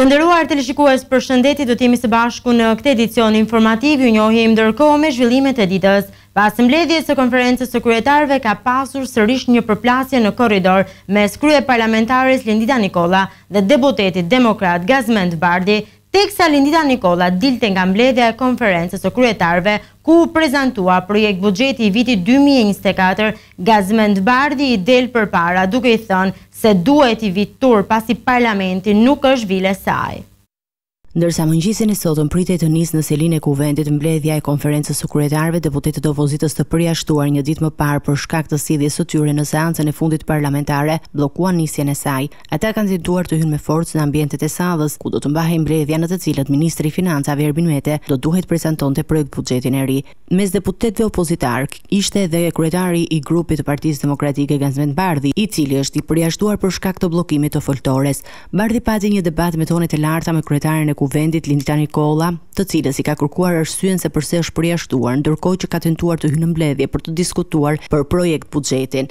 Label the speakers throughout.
Speaker 1: Të nderuar teleshikues, përshëndetje, do të jemi së bashku në këtë edicion informativ, ju njohim ndërkohë me zhvillimet e ditës. Pas mbledhjes së Konferencës së Kryetarëve ka pasur sërish një përplasje në korridor mes kryeparlamentares Lindita Nikolla dhe deputetit demokrat Gazmend Bardhi, teksa Lindita Nikolla dilte nga mbledhja e Konferencës së Kryetarëve ku u prezantua projektbuxheti i vitit dy mijë e njëzet e katër, Gazmend Bardhi i del përpara duke i thënë se duhet t'i vijë turp pasi parlamenti nuk është vila e saj.
Speaker 2: Ndërsa mëngjesin e sotëm pritej të niste në selinë e Kuvendit mbledhja e Konferencës së Kryetarëve, deputetët e opozitës të përjashtuar një ditë më parë për shkak të sjelljes së tyre në seancën e fundit parlamentare, bllokuan nisjen e saj. Ata kanë tentuar të hyjnë me forcë në ambientet e sallës, ku do të mbahej mbledhja në të cilën ministri i Financave Ervin Mete do duhej të prezantonte projektbuxhetin e ri. Mes deputetëve opozitarë ishte edhe kryetari i grupit të Partisë Demokratike Gazmend Bardhi, i cili është i përjashtuar për shkak të bllokimit të foltores. Bardhi pati një debat me tone të larta me kryetaren e Kuvendit Lindita Nikolla, të cilës i ka kërkuar arsyen se përse është përjashtuar, ndërkohë që ka tentuar të hyjë në mbledhje për të diskutuar për projekt buxhetin.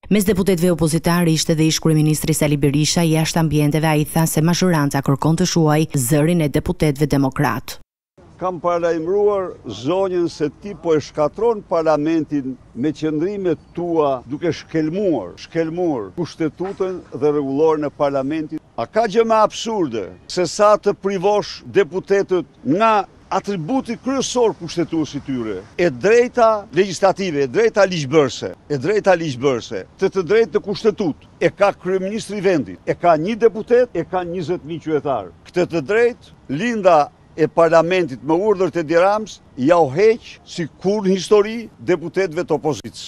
Speaker 2: Mes deputetëve opozitarë ishte dhe ish-kryeministri Sali Berisha, jashtë ambienteve ai tha se mazhoranca kërkon të shuajë zërin e deputetëve demokratë.
Speaker 3: Kam paralajmëruar zonjën se ti po e shkatërron parlamentin me qëndrimet tua duke shkelmuar, shkelmuar Kushtetutën dhe rregulloren e parlamentit. A ka gjë më absurde se sa të privosh deputetët nga atributi kryesor kushtetues i tyre, e drejta legjislative, e drejta ligjbërëse, e drejta ligjbërëse, këtë të drejtë në Kushtetutë e ka kryeministri i vendit, e ka një deputet, e kanë njëzet mijë qytetarë. Këtë të drejtë Linda e Parlamentit me urdhër të Edi Ramës ja u heq si kurrë në histori deputetëve të opozitës.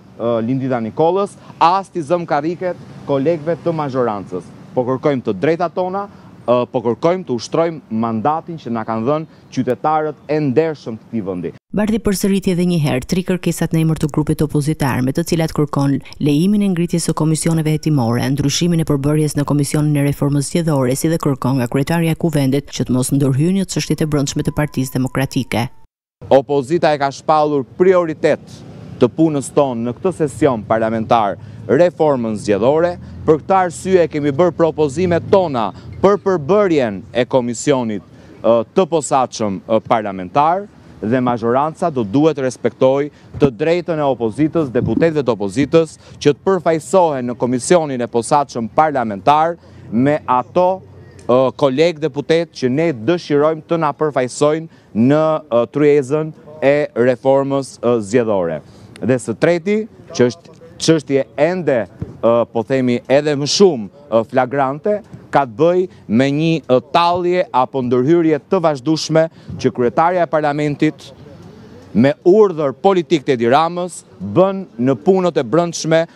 Speaker 4: Lindita Nikollës, as t'i zëmë karriket kolegëve të mazhorancës. Po kërkojmë të drejtat tona, po kërkojmë të ushtrojmë mandatin që na kanë dhënë qytetarët e ndershëm të këtij vendi.
Speaker 2: Bardhi përsëriti edhe një herë tri kërkesat në emër të grupit opozitar, me të cilat kërkon lejimin e ngritjes së komisioneve hetimore, ndryshimin e përbërjes në Komisionin e Reformës Zgjedhore, si dhe kërkon nga kryetarja e Kuvendit që të mos ndërhyjë në çështjet e brendshme të Partisë Demokratike.
Speaker 4: Opozita e ka shpallur prioritet të punës tonë në këtë sesion parlamentar reformën zgjedhore, për këtë arsye kemi bërë propozimet tona për përbërjen e komisionit të posaçëm parlamentar dhe mazhoranca do duhet të respektojë të drejtën e opozitës, deputetëve të opozitës që të përfaqësohen në komisionin e posaçëm parlamentar me ato kolegë deputetë që ne dëshirojmë të na përfaqësojnë në tryezën e reformës zgjedhore. Dhe së treti, që është çështje ende po themi edhe më shumë flagrante, ka të bëjë me një tallje apo ndërhyrje të vazhdushme që kryetarja e parlamentit me urdhër politik të Edi Ramës bën në punët e brendshme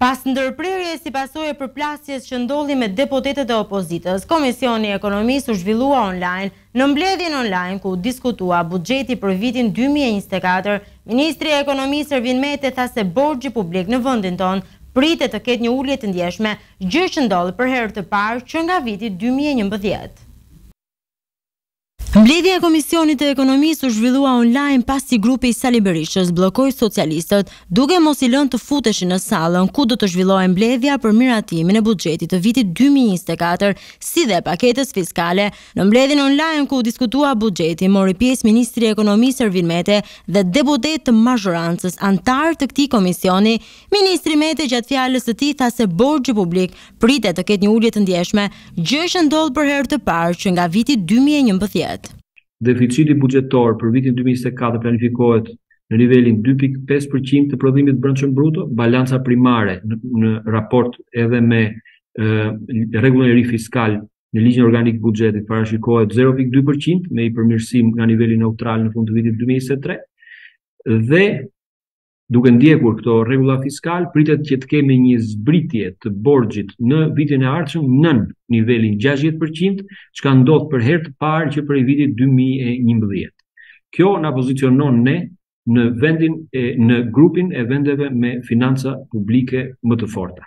Speaker 1: Pas ndërprerjes si pasojë e përplasjes që ndodhi me deputetët e opozitës, Komisioni i Ekonomisë u zhvillua online. Në mbledhjen online ku u diskutua buxheti për vitin dy mijë e njëzet e katër, ministri i Ekonomisë Ervin Mete tha se borxhi publik në vendin tonë pritet të ketë një ulje të ndjeshme, gjë që ndodh për herë të parë që nga viti dy mijë e njëmbëdhjetë. Mbledhja e Komisionit të Ekonomisë u zhvillua online pasi grupi i Sali Berishës bllokoi socialistët, duke mos i lënë të futeshin në sallën ku do të zhvillohej mbledhja për miratimin e buxhetit të vitit dy mijë e njëzet e katër, si dhe paketës fiskale. Në mbledhjen online ku u diskutua buxheti mori pjesë ministri i Ekonomisë Ervin Mete dhe deputetë të mazhorancës anëtarë të këtij komisioni. Ministri Mete gjatë fjalës së tij tha se borxhi publik pritet të ketë një ulje të ndjeshme, gjë që ndodh për herë të parë që nga viti dy mijë e njëmbëdhjetë.
Speaker 5: Deficiti buxhetor për vitin dy mijë e njëzet e katër planifikohet në nivelin dy pikë pesë për qind të prodhimit të brendshëm bruto, balanca primare në raport edhe me rregullin e ri fiskal në ligjin organik të buxhetit parashikohet zero pikë dy për qind me një përmirësim nga niveli neutral në fund të vitit dy mijë e njëzet e tre dhe Duke ndjekur këto rregulla fiskal, pritet që të kemi një zbritje të borxhit në vitin e ardhshëm nën nivelin 60%, çka ndodh për herë të parë që prej vitit 2011. Kjo na pozicionon ne në vendin në grupin e vendeve me financa publike më të forta.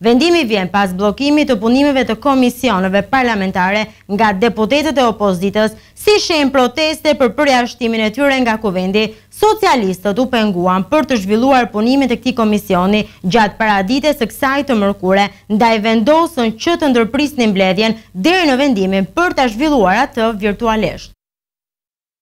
Speaker 1: Vendimi vjen pas bllokimit të punimeve të komisioneve parlamentare nga deputetët e opozitës, si shenjë proteste për përjashtimin e tyre nga Kuvendi. Socialistët u penguan për të zhvilluar punimet e këtij komisioni gjatë paradites së kësaj të mërkure, ndaj vendosën që të ndërprisnin mbledhjen deri në vendimin për ta zhvilluar atë virtualisht.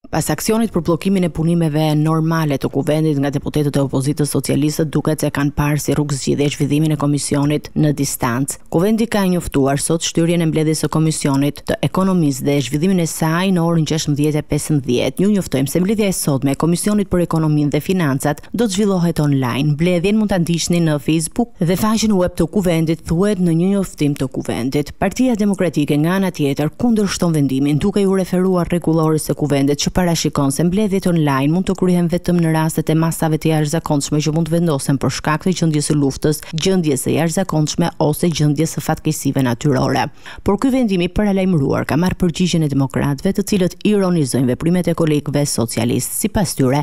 Speaker 2: Pas aksionit për bllokimin e punimeve normale të Kuvendit nga deputetët e opozitës socialistët duket se kanë parë si rrugë zgjidhje zhvillimin e komisionit në distancë. Kuvendi ka njoftuar sot shtyrjen e mbledhjes së komisionit të ekonomisë dhe zhvillimin e saj në orën 16:15. Ju njoftojmë se mbledhja e sotme e komisionit për ekonominë dhe financat do të zhvillohet online. Mbledhjen mund ta ndiqni në Facebook dhe faqen web të Kuvendit, thuhet në një njoftim të Kuvendit. Partia Demokratike, nga ana tjetër, kundërshton vendimin, duke iu referuar Rregullores së Kuvendit që parashikon se mbledhjet online mund të kryhen vetëm në rastet e masave të jashtëzakonshme që mund të vendosen për shkak të gjendjes së luftës, gjendjes së jashtëzakonshme ose gjendjes së fatkeqësive natyrore. Por ky vendim i paralajmëruar ka marrë përgjigjen e demokratëve, të cilët ironizojnë veprimet e kolegëve socialistë. Sipas tyre,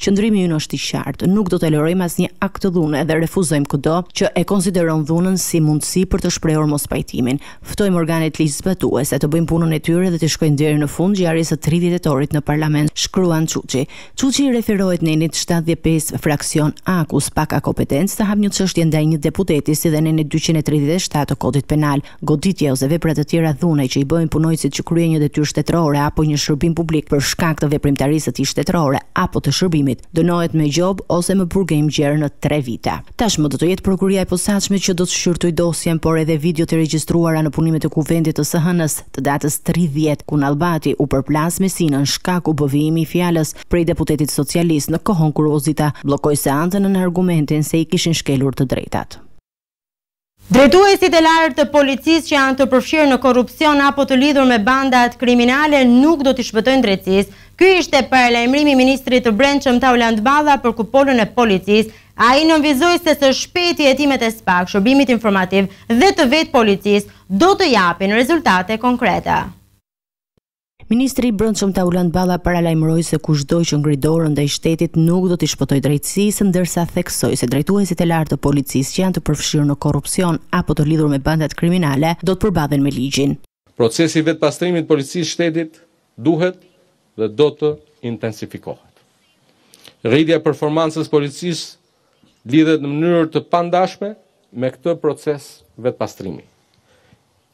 Speaker 2: Qëndrimi ynë është i qartë, nuk do tolerojmë asnjë akt dhune dhe refuzojmë këdo që e konsideron dhunën si mundësi për të shprehur mospajtimin. Ftojmë organet ligjzbatuese të bëjnë punën e tyre dhe t'i shkojnë deri në fund ngjarjes së tridhjetë tetorit në Parlament, shkruan Çuçi. Çuçi i referohet nenit shtatëdhjetë e pesë fraksion A, ku SPAK ka kompetencë të hapë një çështje ndaj një deputeti si dhe nenit dyqind e tridhjetë e shtatë të Kodit Penal. Goditje ose vepra të tjera dhune që i bëhen punonjësit që kryen një detyrë shtetërore apo një shërbim publik për shkak të veprimtarisë së tij shtetërore apo të shërbimit, dënohet me gjobë ose me burgim gjer në tre vite. Tashmë do të jetë prokuroria e posaçme që do të shqyrtojë dosjen, por edhe videot e regjistruara në punimet e Kuvendit të së hënës të datës tridhjetë, ku Nallbati u përplas me Sinën, shkak u bë vijimi i fjalës prej deputetit socialist në kohën kur opozita bllokoi seancën nën argumentin se i kishin shkelur të drejtat.
Speaker 1: Drejtuesit e lartë të policisë që janë të përfshirë në korrupsion apo të lidhur me bandat kriminale nuk do t'i shpëtojnë drejtësisë. Ky ishte paralajmërimi i ministrit të Brendshëm Taulant Balla për kupolën e policisë. Ai nënvizoi se së shpejti hetimet e SPAK, Shërbimit Informativ, dhe të vetë policisë, do të japin rezultate konkrete.
Speaker 2: Ministri i Brendshëm Taulant Balla paralajmëroi se kushdo që ngre dorën ndaj shtetit nuk do t'i shpëtojë drejtësisë, ndërsa theksoi se drejtuesit e lartë të policisë që janë të përfshirë në korrupsion apo të lidhur me bandat kriminale do të përballen me ligjin.
Speaker 6: Procesi i vetëpastrimit të Policisë së Shtetit duhet dhe do të intensifikohet. Rritja e performancës së policisë lidhet në mënyrë të pandashme me këtë proces vetëpastrimi.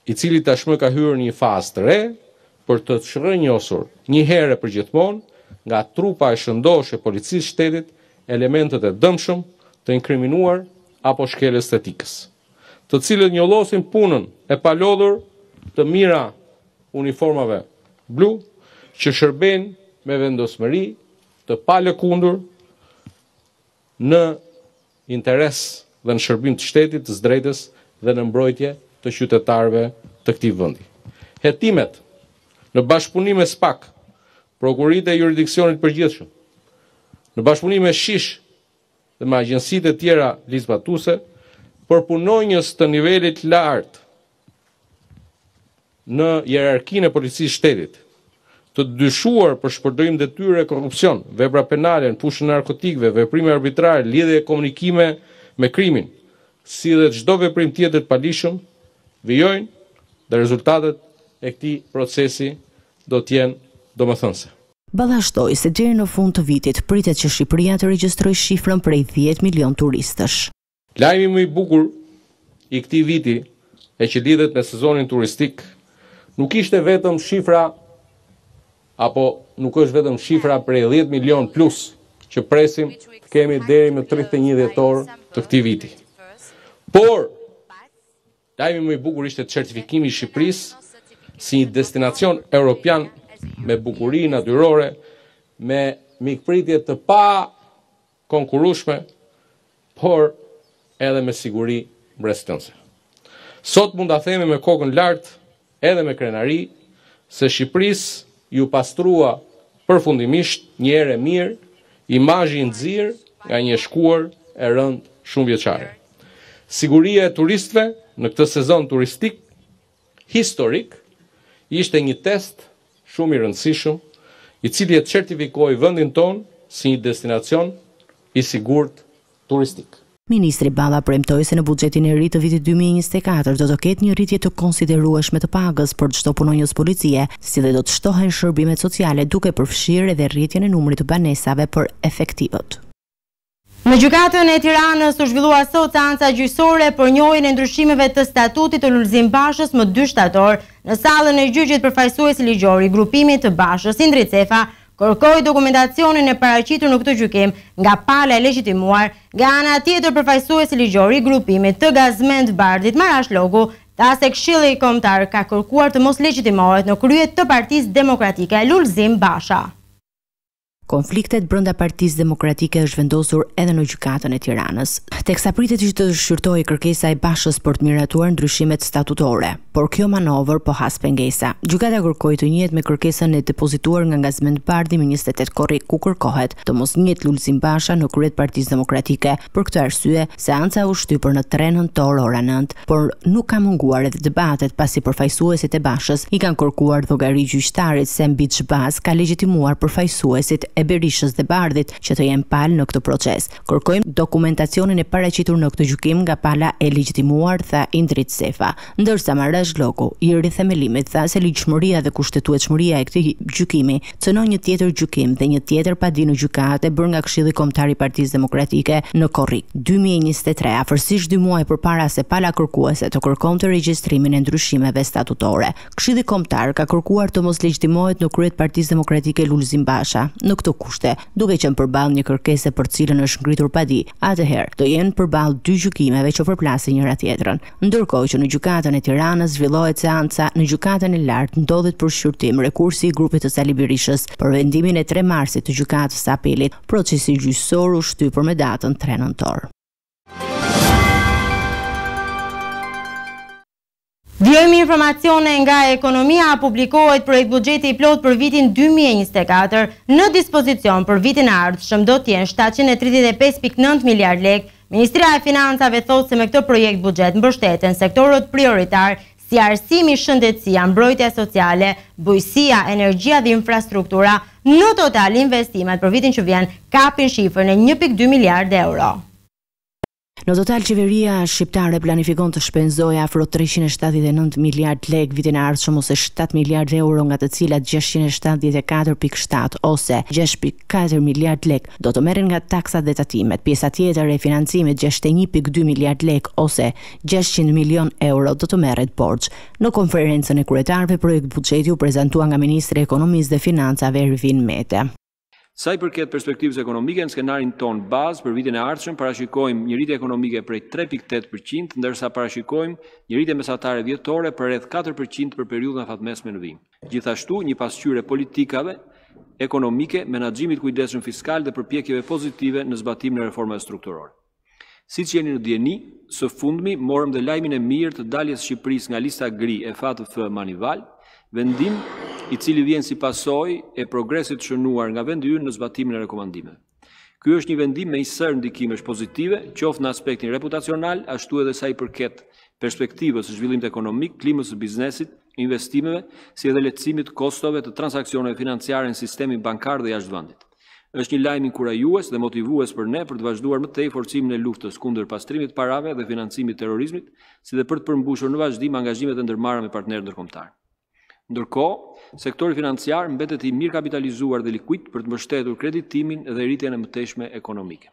Speaker 6: i cili tashmë ka hyrë në një fazë të re, për të çrrënjosur një herë e përgjithmonë nga trupa e shëndoshë e Policisë së Shtetit elementët e dëmshëm të inkriminuar apo shkelës të etikës, të cilët njollosin punën e palodhur të mijëra uniformave blu që shërbejnë me vendosmëri të palëkundur në interes dhe në shërbim të shtetit, të së drejtës dhe në mbrojtje të qytetarëve të këtij vendi. Hetimet, në bashkëpunim me SPAK, prokuroritë e Juridiksionit të Përgjithshëm, në bashkëpunim me SHISH dhe me agjencitë e tjera ligjzbatuese, për punonjës të nivelit të lartë në hierarkinë e Policisë së Shtetit, të dyshuar për shpërdorim detyre e korrupsion, vepra penale në fushën e narkotikëve, veprime arbitrare, lidhje e komunikime me krimin, si dhe çdo veprim tjetër të paligjshëm, vijojnë dhe rezultatet e këtij procesi do të jenë domethënëse. Balla
Speaker 2: shtoi se deri në fund të vitit pritet që Shqipëria të regjistrojë shifrën prej dhjetë milionë turistësh.
Speaker 6: Lajmi më i bukur i këtij viti e që lidhet me sezonin turistik nuk ishte vetëm shifra apo nuk është vetëm shifra prej 10 milion plus që presim të kemi deri më 31 dhjetor të këtij viti. Por lajmi më i bukur ishte certifikimi i Shqipërisë si një destinacion europian me bukuri natyrore, me mikpritje të pa konkurrueshme, por edhe me siguri mbresëlënëse. Sot mund ta themi me kokën lart, edhe me krenari, se Shqipërisë iu pastrua përfundimisht, një herë e mirë, imazhi i nxirë nga një e shkuar e rëndë shumëvjeçare. Siguria e turistëve në këtë sezon turistik historik, ishte një test shumë i rëndësishëm, i cili e certifikoi vendin tonë si një destinacion i sigurt turistik.
Speaker 2: Ministri Balla premtoi se në buxhetin e ri të vitit dy mijë e njëzet e katër do të ketë një rritje të konsiderueshme të pagës për çdo punonjës policie, si dhe do të shtohen shërbimet sociale duke përfshirë edhe rritjen e numrit të banesave për efektivët.
Speaker 1: Në Gjykatën e Tiranës u zhvillua sot seanca gjyqësore për njohjen e ndryshimeve të statutit të Lulzim Bashës më dy shtator. Në sallën e gjyqit përfaqësuesi ligjor i grupimit të Bashës, Indrit Sefa, kërkoi dokumentacionin e paraqitur në këtë gjykim nga pala e legjitimuar. Nga ana tjetër përfaqësuesi ligjor i grupimit të Gazment Bardhit, Marash Logu, tha se Këshilli Kombëtar ka kërkuar të mos legjitimohet në krye të Partisë Demokratike, Lulzim Basha.
Speaker 2: Konfliktet brenda Partisë Demokratike janë zhvendosur edhe në gjykatën e Tiranës, teksa pritej që të shqyrtohej kërkesa e Bashës për të miratuar ndryshimet statutore, por kjo manovër po has pengesa. Gjykata kërkoi të njihet me kërkesën e depozituar nga Gazment Bardhi më 28 korrik, ku kërkohet të mos njihet Lulzim Basha në krye të Partisë Demokratike. Për këtë arsye, seanca u shty për në 3 nëntor ora 9. por nuk ka munguar edhe debatet pasi përfaqësuesit e Bashës i kanë kërkuar llogari gjyqtarit se mbi ç'bazë ka legjitimuar përfaqësuesit e Berishës dhe Bardhit që të jenë palë në këtë proces. Kërkojmë dokumentacionin e paraqitur në këtë gjykim nga pala e legjitimuar, tha Indrit Sefa. Ndërsa Marash Logu, i Rithemelimit, tha se ligjshmëria dhe kushtetueshmëria e këtij gjykimi cënon një tjetër gjykim dhe një tjetër padi në gjykatë e bërë nga Këshilli Kombëtar i Partisë Demokratike në korrik dy mijë e njëzet e tre, afërsisht dy muaj përpara se pala kërkuese të kërkonte regjistrimin e ndryshimeve statutore. Këshilli Kombëtar ka kërkuar të mos legjitimohet në krye të Partisë Demokratike Lulzim Basha, në këto kushte, duke qenë përballë një kërkese për të cilën është ngritur padi, atëherë do jenë përballë dy gjykimeve që përplasin njëra-tjetrën. Ndërkohë që në gjykatën e Tiranës zhvillohet seanca, në gjykatën e lartë ndodhet për shqyrtim rekursi i grupit të Sali Berishës për vendimin e 3 marsit të gjykatës së apelit. Procesi gjyqësor u shty për me datën 3 nëntor.
Speaker 1: Vijojmë me informacione nga ekonomia, publikohet projektbuxheti i plotë për vitin dy mijë e njëzet e katër. Në dispozicion për vitin e ardhshëm do të jenë shtatëqind e tridhjetë e pesë pikë nëntë miliardë lekë, Ministria e Financave thotë se me këtë projektbuxhet mbështeten sektorët prioritarë si arsimi, shëndetësia, mbrojtja sociale, bujqësia, energjia dhe infrastruktura. Në total, investimet për vitin që vjen kapin shifrën e një pikë dy miliardë euro.
Speaker 2: Në total, qeveria shqiptare planifikon të shpenzojë afro treqind e shtatëdhjetë e nëntë miliardë lekë vitin e ardhshëm ose shtatë miliardë euro nga të cilat gjashtëqind e shtatëdhjetë e katër pikë shtatë ose gjashtë pikë katër miliardë lekë Do të merren nga taksat dhe tatimet. Pjesa tjetër e financimit, gjashtëdhjetë e një pikë dy miliardë lekë ose gjashtëqind milionë euro do të merret borxh. Në konferencën e kryetarëve projektbuxheti u prezantua nga ministri i Ekonomisë dhe Financave Ervin Mete.
Speaker 7: Sa i përket perspektivës ekonomike, në skenarin tonë bazë për vitin e ardhshëm parashikojmë një rritje ekonomike prej tre pikë tetë për qind, ndërsa parashikojmë një rritje mesatare vjetore për rreth katër për qind për periudhën afatmesme në vijim. Gjithashtu, një pasqyrë e politikave ekonomike, menaxhimit të kujdesshëm fiskal dhe përpjekjeve pozitive në zbatimin e reformave strukturore. Siç jeni në dijeni, së fundmi morëm dhe lajmin e mirë të daljes së Shqipërisë nga lista gri e FATF Moneyval, vendim i cili vjen si pasojë e progresit të shënuar nga vendi ynë në zbatimin e rekomandimeve. Ky është një vendim me një sërë ndikimesh pozitive, qoftë në aspektin reputacional, ashtu edhe sa i përket perspektivës së zhvillimit ekonomik, klimës së biznesit, investimeve, si edhe lehtësimit të kostove të transaksioneve financiare në sistemin bankar dhe jashtë vendit. Është një lajm inkurajues dhe motivues për ne për të vazhduar më tej forcimin e luftës kundër pastrimit të parave dhe financimit të terrorizmit, si dhe për të përmbushur në vazhdim angazhimet e ndërmarra me partnerët ndërkombëtarë. Ndërkohë, sektori financiar mbetet i mirëkapitalizuar dhe likuid për të mbështetur kreditimin dhe rritjen e mëtejshme ekonomike.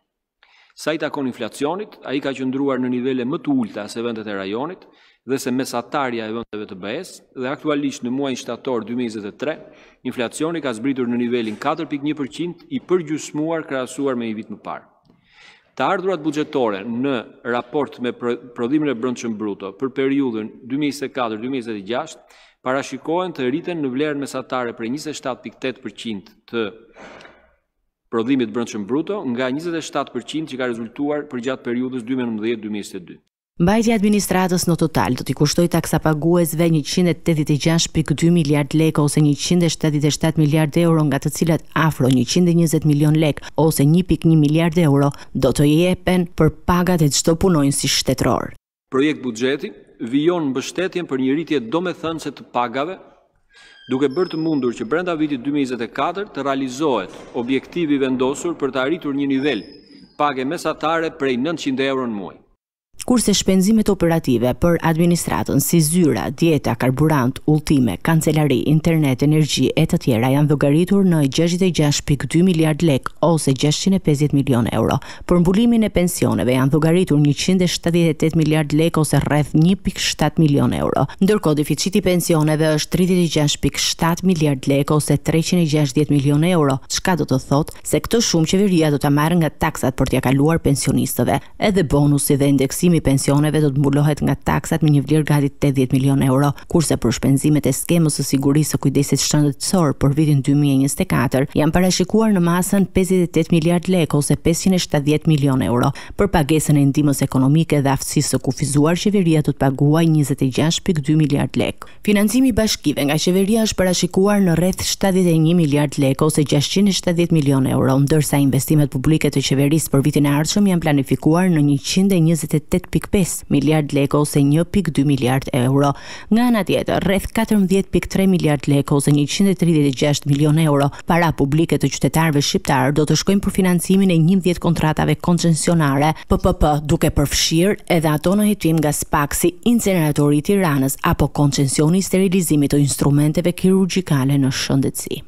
Speaker 7: Sa i takon inflacionit, ai ka qëndruar në nivele më të ulëta se vendet e rajonit dhe se mesatarja e vendeve të BE-së dhe aktualisht në muajin shtator 2023, inflacioni ka zbritur në nivelin katër pikë një për qind i përgjysmuar krahasuar me një vit më parë. Të ardhurat buxhetore në raport me prodhimin e brendshëm bruto për periudhën 2024-2026 parashikohen të rriten në vlerën mesatare prej 27.8% të prodhimit të brendshëm bruto nga 27% që ka rezultuar përgjatë periudhës 2019-2022.
Speaker 2: Mbajtja e administratës në total do t'i kushtojë taksapaguesve njëqind e tetëdhjetë e gjashtë pikë dy miliardë lekë ose njëqind e shtatëdhjetë e shtatë miliardë euro nga të cilat afro njëqind e njëzet milionë lekë ose një pikë një miliardë euro do të jepen për pagat e çdo punonjësi shtetëror.
Speaker 7: Projektbuxheti vijon mbështetjen për një rritje domethënëse të pagave duke bërë të mundur që brenda vitit 2024 të realizohet objektivi i vendosur për të arritur një nivel page mesatare prej nëntëqind euro në muaj.
Speaker 2: Kurse shpenzimet operative për administratën, si zyra, dieta, karburant, udhëtime, kancelari, internet, energji e të tjera janë llogaritur në gjashtëdhjetë e gjashtë pikë dy miliardë lekë ose gjashtëqind e pesëdhjetë milionë euro. Për mbulimin e pensioneve janë llogaritur njëqind e shtatëdhjetë e tetë miliardë lekë ose rreth një pikë shtatë milionë euro. Ndërkohë, deficiti i pensioneve është tridhjetë e gjashtë pikë shtatë miliardë lekë ose treqind e gjashtëdhjetë milionë euro, çka do të thotë se këtë shumë qeveria do ta marrë nga taksat për t'ia kaluar pensionistëve. Edhe bonusi dhe indeksimi i pensioneve do të mbulohet nga taksat me një vlerë gati tetëdhjetë milionë euro. kurse për shpenzimet e skemës së sigurisë së kujdesit shëndetësor për vitin dy mijë e njëzet e katër janë parashikuar në masën pesëdhjetë e tetë miliardë lekë ose pesëqind e shtatëdhjetë milionë euro. Për pagesën e ndihmës ekonomike dhe aftësisë së kufizuar, qeveria do të paguajë njëzet e gjashtë pikë dy miliardë lekë. Financimi i bashkive nga qeveria është parashikuar në rreth shtatëdhjetë e një miliardë lekë ose gjashtëqind e shtatëdhjetë milionë euro, ndërsa investimet publike të qeverisë për vitin e ardhshëm janë planifikuar në njëqind e njëzet e tetë pikë pesë miliardë lekë ose një pikë dy miliardë euro. Nga ana tjetër, rreth katërmbëdhjetë pikë tre miliardë lekë ose njëqind e tridhjetë e gjashtë milionë euro para publike të qytetarëve shqiptarë do të shkojnë për financimin e njëmbëdhjetë kontratave koncensionare PPP, duke përfshirë edhe ato në hetim nga SPAK si Inceneratori i Tiranës apo Koncensioni i Sterilizimit të Instrumenteve Kirurgjikale në Shëndetësi.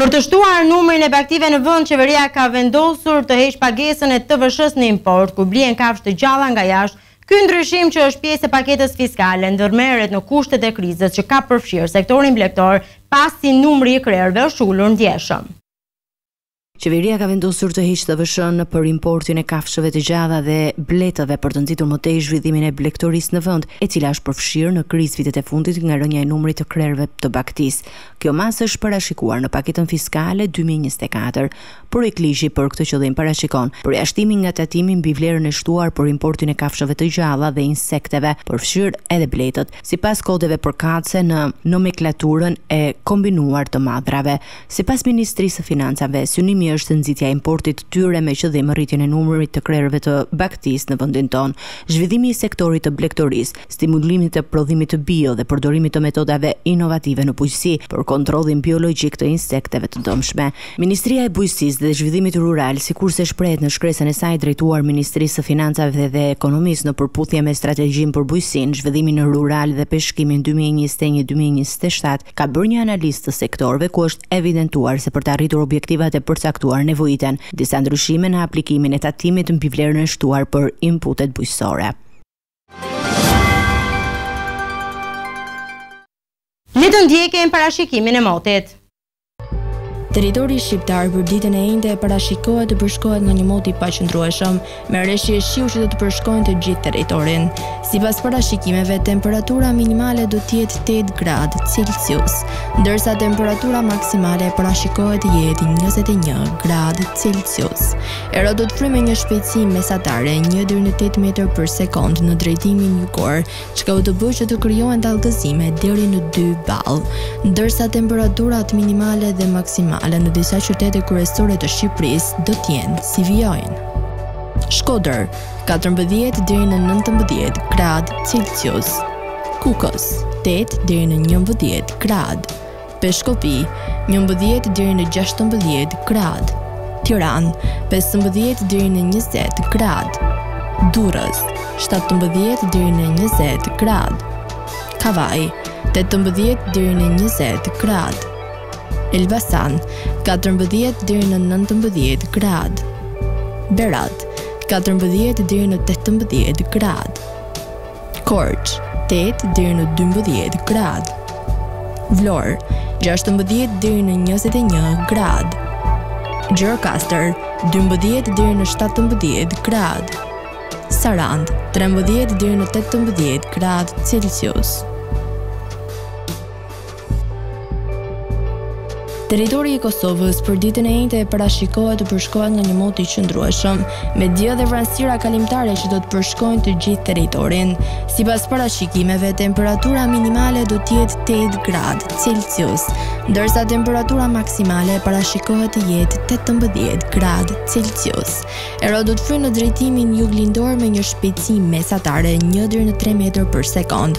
Speaker 1: Për të shtuar numrin e bagëtive në vend, qeveria ka vendosur të heqë pagesën e TVSH-së në import, kur blihen kafshë të gjalla nga jashtë. Ky ndryshim, që është pjesë e paketës fiskale, ndërmerret në kushtet e krizës që ka përfshirë sektorin blegtor, pasi numri i krerëve është ulur ndjeshëm.
Speaker 2: Qeveria ka vendosur të heqë TVSH-në për importin e kafshëve të gjalla dhe bletëve për të nxitur më tej zhvillimin e blegtorisë në vend, e cila është përfshirë në krizë vitet e fundit nga rënia e numrit të krerëve të bagëtisë. Kjo masë është parashikuar në paketën fiskale 2024. Projektligji për këtë qëllim parashikon përjashtimin nga tatimi mbi vlerën e shtuar për importin e kafshëve të gjalla dhe insekteve, përfshirë edhe bletët, sipas kodeve përkatëse në nomenklaturën e kombinuar të mallrave. Sipas Ministrisë së Financave, synimi është nxitja e importit të tyre me qëllim rritjen e numrit të krerëve të bagëtisë në vendin tonë, zhvillimi i sektorit të blegtorisë, stimulimi i prodhimit bio dhe përdorimit të metodave inovative në bujqësi për kontrollin biologjik të insekteve të dëmshme. Ministria e Bujqësisë dhe Zhvillimit Rural, sikurse shprehet në shkresën e saj drejtuar Ministrisë së Financave dhe Ekonomisë në përputhje me Strategjinë për Bujqësinë, Zhvillimin Rural dhe Peshkimin dy mijë e njëzet e një-dy mijë e njëzet e shtatë, ka bërë një analizë të sektorëve ku është evidentuar se për të arritur objektivat e përcaktuar nevojiten disa ndryshime në aplikimin e tatimit mbi vlerën e shtuar për inputet bujqësore.
Speaker 1: Le të ndjekim parashikimin e motit.
Speaker 8: Territori shqiptar për ditën e enjte parashikohet të përshkohet nga një mot i paqëndrueshëm. me reshje shiu që do të përshkojnë të gjithë territorin. Sipas parashikimeve, temperatura minimale do të jetë 8 gradë Celsius, ndërsa temperatura maksimale parashikohet të jetë 21 gradë Celsius. Era do të fryjë me një shpejtësi mesatare 1 deri në 8 metër për sekondë në drejtimin jugor, Çka do të bëjë që të krijohen dallgëzime deri në 2 ballë, ndërsa temperaturat minimale dhe maksimale në disa qytete kryesore të Shqipërisë do të jenë si vijojnë. Shkodër, 14 deri në 19 gradë Celsius. Kukës, 8 deri në 11 gradë. Peshkopi, njëmbëdhjetë deri në gjashtëmbëdhjetë gradë. Tiranë, pesëmbëdhjetë deri në njëzet gradë. Durrës, shtatëmbëdhjetë deri në njëzet gradë. Kavajë, tetëmbëdhjetë deri në njëzet gradë. Elbasan, katërmbëdhjetë deri në nëntëmbëdhjetë gradë. Berat, katërmbëdhjetë deri në tetëmbëdhjetë gradë. Korçë, tetë deri në dymbëdhjetë gradë. Vlorë, gjashtëmbëdhjetë deri në njëzet e një gradë. Gjirokastër, dymbëdhjetë deri në shtatëmbëdhjetë gradë. Sarandë, trembëdhjetë deri në tetëmbëdhjetë gradë Celsius. Territori i Kosovës për ditën e enjte parashikohet të përshkohet nga një mot i qëndrueshëm, me diell dhe vranësira kalimtare që do të përshkojnë të gjithë territorin. Sipas parashikimeve, temperatura minimale do të jetë 8 gradë Celsius, ndërsa temperatura maksimale parashikohet të jetë 18 gradë Celsius. Era do të fryjë në drejtimin juglindor me një shpejtësi mesatare 1 deri në 3 metër për sekond.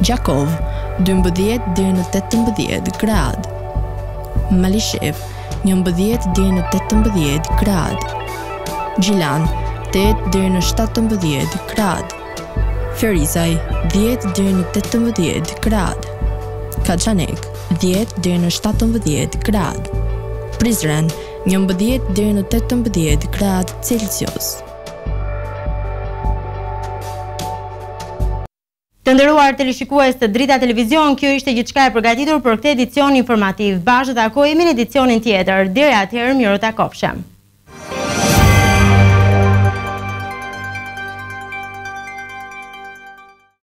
Speaker 8: Gjakovë, dymbëdhjetë deri në tetëmbëdhjetë gradë. Malishevë, njëmbëdhjetë deri në tetëmbëdhjetë gradë. Gjilan, tetë deri në shtatëmbëdhjetë gradë. Ferizaj, dhjetë deri në tetëmbëdhjetë gradë. Kaçanik, dhjetë deri në shtatëmbëdhjetë gradë. Prizren, njëmbëdhjetë deri në tetëmbëdhjetë gradë Celsius.
Speaker 1: Të nderuar teleshikues të Drita Televizion, kjo ishte gjithçka e përgatitur për këtë edicion informativ. Bashkë do takohemi në edicionin tjetër. Deri atëherë, mirutakofshim.